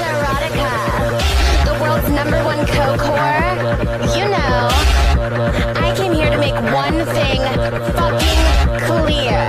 Erotica, the world's number one co-core. You know, I came here to make one thing fucking clear.